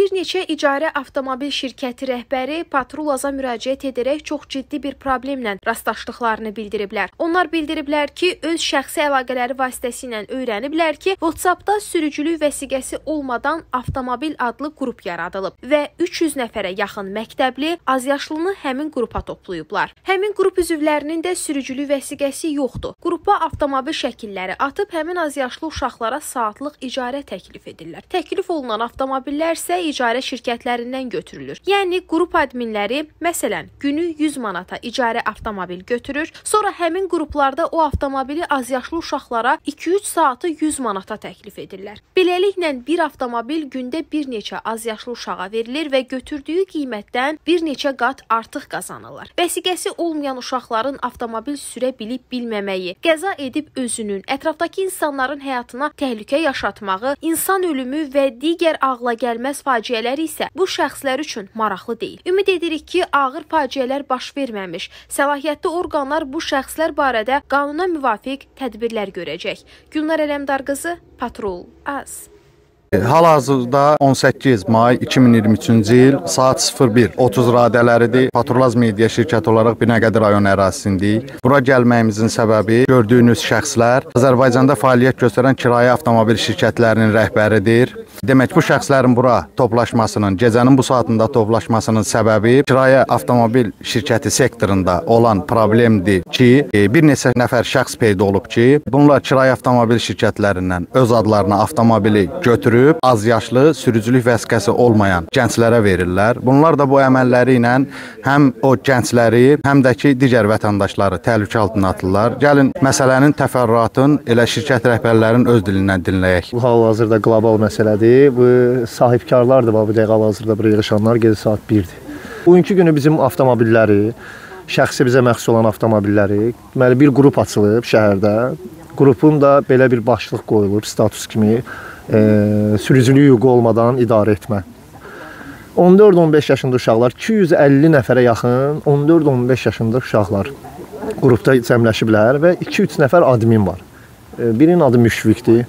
bir neçə icarə avtomobil şirkəti rəhbəri Patrulaza müraciət edərək çox ciddi bir problemlə rastlaşdıqlarını bildiriblər. Onlar bildiriblər ki, öz şəxsi əlaqələri vasitəsilə öyrəniblər ki, WhatsApp-da sürücülük vəsiqəsi olmadan avtomobil adlı qrup yaradılıb və 300 nəfərə yaxın məktəbli azyaşlını həmin qrupa toplayıblar. Həmin qrup üzvlərinin də sürücülük vəsiqəsi yoxdur. Qrupa avtomobil şəkilləri atıb həmin azyaşlı uşaqlara saatlıq icarə təklif edirlər. Təklif olunan avtomobillər isə icarə şirkətlərindən götürülür. Yəni qrup adminləri məsələn günü 100 manata icarə avtomobil götürür, sonra həmin qruplarda o avtomobili azyaşlı uşaqlara 2-3 saatı 100 manata təklif edirlər. Beləliklə bir avtomobil gündə bir neçə azyaşlı uşağa verilir və götürdüyü qiymətdən bir neçə qat artıq qazanırlar. Vəsiqəsi olmayan uşaqların avtomobil sürə bilib bilməməyi, qəza edib özünün, ətrafdakı insanların həyatına təhlükə yaşatmağı, insan ölümü və digər ağla gəlməz faciələr isə bu şəxslər üçün maraqlı deyil. Ümid edirik ki, ağır faciələr baş verməmiş, səlahiyyətli orqanlar bu şəxslər barədə qanuna müvafiq tədbirlər görəcək. Gülnar Ələmdar qızı, Patrol Az. Hal-hazırda 18 may 2023-cü il saat 01:30 radələridir. Patrulaz Media şirkəti olaraq Binəqədi rayon ərazisindəyik. Bura gəlməyimizin səbəbi gördüyünüz şəxslər Azərbaycanda fəaliyyət göstərən kirayə avtomobil şirkətlərinin rəhbəridir. Demək bu şəxslərin bura toplaşmasının, gecənin bu saatında toplaşmasının səbəbi kirayə avtomobil şirkəti sektorunda olan problemdir ki, bir neçə nəfər şəxs peyda olub ki, bunlar kirayə avtomobil şirkətlərindən öz adlarına avtomobili götürüb götürüb az yaşlı sürücülük vəsiqəsi olmayan gənclərə verirlər. Bunlar da bu əməlləri ilə həm o gəncləri, həm də ki digər vətəndaşları təhlükə altına atırlar. Gəlin məsələnin təfərrüatın elə şirkət rəhbərlərinin öz dilindən dinləyək. Bu hal-hazırda qlobal məsələdir. Bu sahibkarlardır bu dəqiqə hal-hazırda bura yığışanlar gecə saat 1-dir. Bugünkü günü bizim avtomobilləri şəxsi bizə məxsus olan avtomobilləri, deməli bir qrup açılıb şəhərdə. Qrupun da belə bir başlıq qoyulub status kimi e, sürücülük hüququ olmadan idarə etmə. 14-15 yaşında uşaqlar 250 nəfərə yaxın 14-15 yaşında uşaqlar qrupda cəmləşiblər və 2-3 nəfər admin var. Birinin adı Müşfiqdir.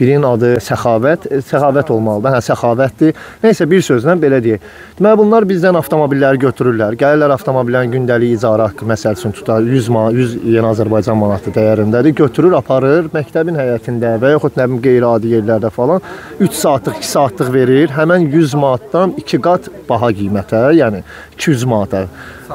Birinin adı Səxavət, e, Səxavət olmalıdır. Hə, Səxavətdir. Nəysə bir sözlə belə deyək. Deməli bunlar bizdən avtomobilləri götürürlər. Gəlirlər avtomobillərin gündəlik icarə haqqı məsəl üçün tutar 100 manat, 100 yeni Azərbaycan manatı dəyərindədir. Götürür, aparır məktəbin həyətində və yaxud nə bilim qeyri-adi yerlərdə falan 3 saatlıq, 2 saatlıq verir. Həmin 100 manatdan 2 qat baha qiymətə, yəni 200 manata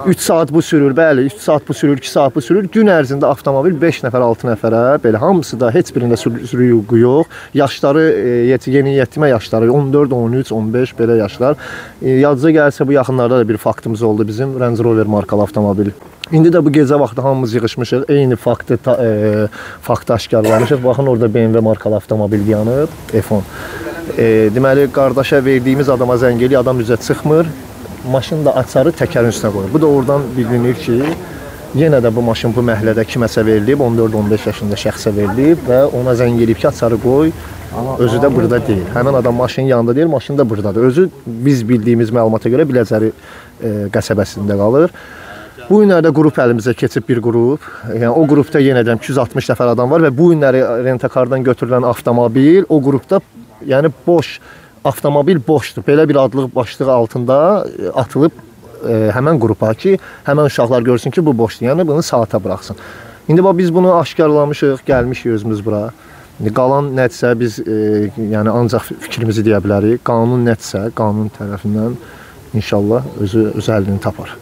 3 saat bu sürür, bəli, 3 saat bu sürür, 2 saat bu sürür. Gün ərzində avtomobil 5 nəfər, 6 nəfərə, belə hamısı da heç birində sürü hüququ yox. Yaşları e, yeni yetimə yaşları 14, 13, 15 belə yaşlar. E, yadınıza gəlsə bu yaxınlarda da bir faktımız oldu bizim Range Rover markalı avtomobil. İndi də bu gecə vaxtı hamımız yığılmışıq. Eyni faktı ta, e, faktı aşkarlamışıq. Baxın orada BMW markalı avtomobil yanıb, F10. E, deməli qardaşa verdiyimiz adama zəng eləyir, adam üzə çıxmır maşın da açarı təkərin üstünə qoyur. Bu da oradan bilinir ki, yenə də bu maşın bu məhəllədə kiməsə verilib, 14-15 yaşında şəxsə verilib və ona zəng eləyib ki, açarı qoy. Özü də burada deyil. Həmin adam maşının yanında deyil, maşın da burdadır. Özü biz bildiyimiz məlumata görə Biləcəri e, qəsəbəsində qalır. Bu günlərdə qrup əlimizə keçib bir qrup. Yəni o qrupda yenə də 260 nəfər adam var və bu günləri rentakardan götürülən avtomobil o qrupda yəni boş avtomobil boşdur. Belə bir adlıq başlığı altında e, atılıb e, həmən qrupa ki, həmən uşaqlar görsün ki, bu boşdur. Yəni bunu saata buraxsın. İndi bax biz bunu aşkarlamışıq, gəlmişik özümüz bura. İndi qalan nədirsə biz e, yəni ancaq fikrimizi deyə bilərik. Qanun nədirsə, qanun tərəfindən inşallah özü öz həllini tapar.